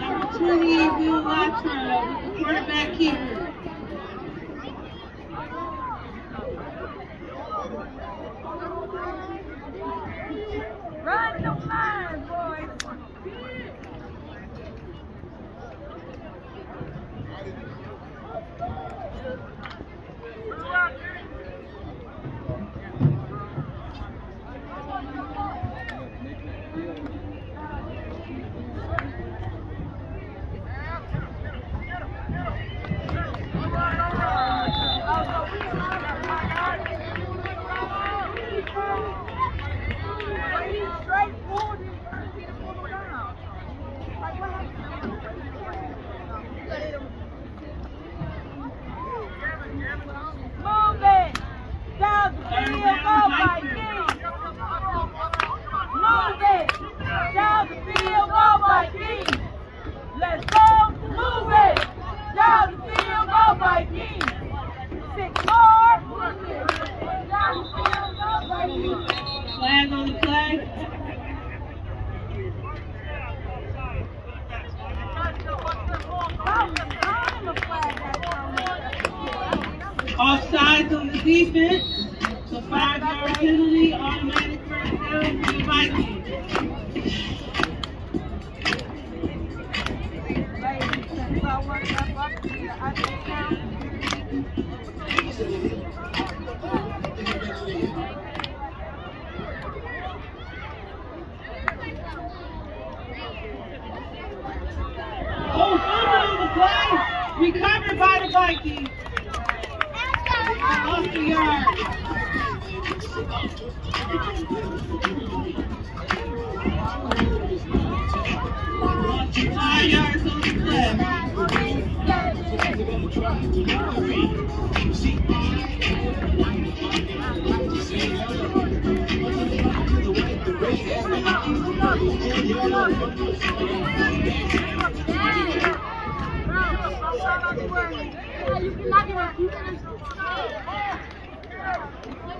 Opportunity, Bill quarterback keeper. Offsides on the defense. So five-yard penalty, automatic first down for oh, the Vikings. Recovered by the Vikings. You cannot get out. You cannot.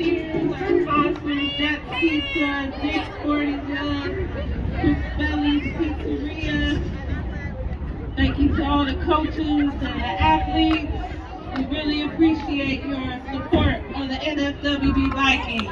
our sponsors, Jets Pizza, Dick's Sporting Goods, Belly's Pizzeria. Thank you to all the coaches and the athletes. We really appreciate your support of the NFWB Vikings.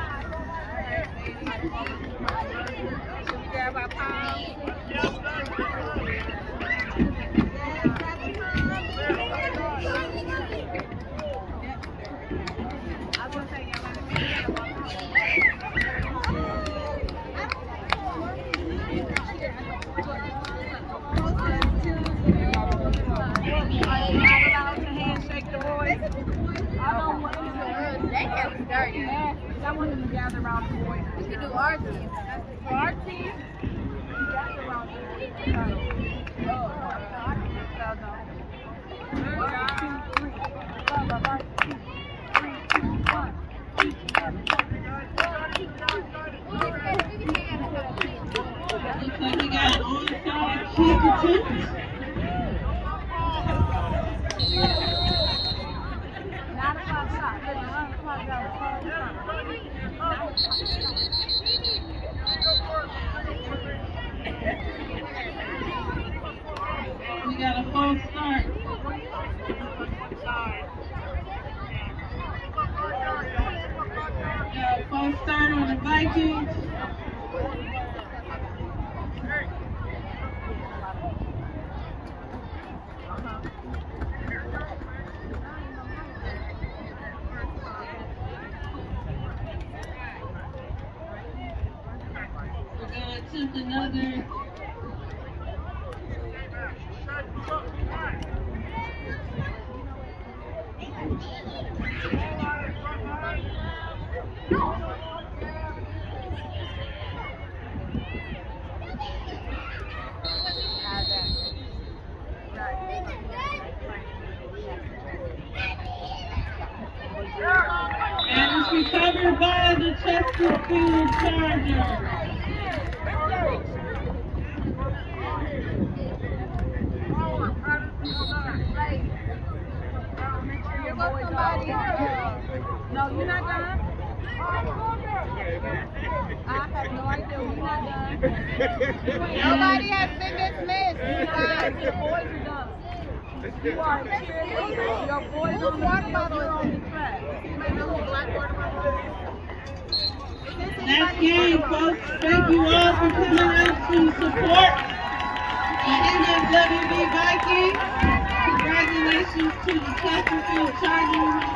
Them to gather around the boys. We could do our team. For our team, we gather around the boys. Oh, One, two, three. Love our varsity. Three, two, one. Looks like we got an onside Chesterfield Chargers. No, you're not done. I have no idea. You're not done. Nobody has been dismissed. You guys, your boys are done. You are. Your boys on the That's game, folks. Thank you all for coming out to support the NWB Vikings. Congratulations to the Chesterfield Chargers.